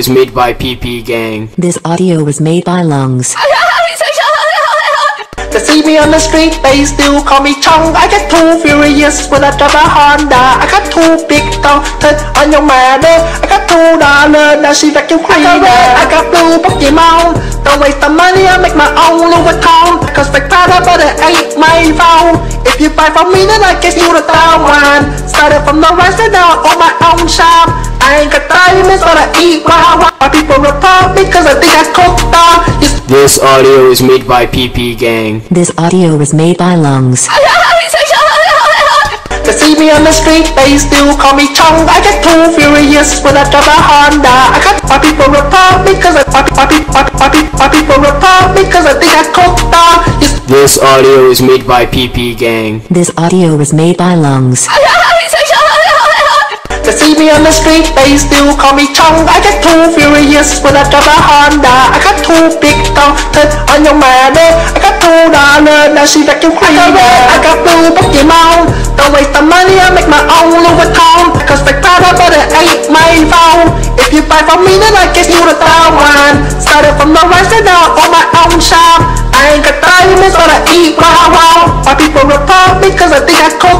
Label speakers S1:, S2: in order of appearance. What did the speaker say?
S1: is made by PP Gang.
S2: This audio was made by Lungs.
S3: They see me on the street, they still call me Chong. I get too furious when I drive a Honda. I got two big dogs on your mother. I got two dollars, now she vacuum cleaner. I got red, I got blue Pokemon. Don't waste the money, I make my own Louis Vuitton. Cause fake powder, but it ain't my phone. If you buy from me, then I guess you the down one. Started from the rest and now I own my own shop. I ain't got diamonds, but I eat wild. My people report me cause I think I cooked up. You
S1: This audio is made by PP Gang.
S2: This audio was made by Lungs.
S3: They see me on the street, they still call me Chong. I get too furious when I drive a Honda. I got my people report me cause I my, my, my, my, my, my people report me cause I think I cooked up. You
S1: This audio is made by PP Gang.
S2: This audio was made by Lungs.
S3: They on the street, they still call me Chong. I get too furious when I drive a Honda. I got two big dogs on your mother. I got two dollars, now she vacuum cleaner. I got blue Pokemon. Don't waste the money, I make my own Louis Vuitton. Cause fake powder, but it ain't my phone. If you buy from me, then I guess you the down one. Started from the rest and now I own my own shop. I ain't got diamonds, but I eat my wild. My people report me cause I think I cook.